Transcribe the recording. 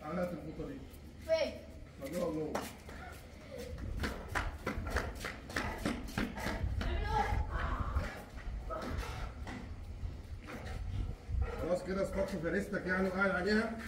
تعالى البوطه دي فين؟ خلوها جوه خلاص كده اصطدت فريستك يعني وقاعد عليها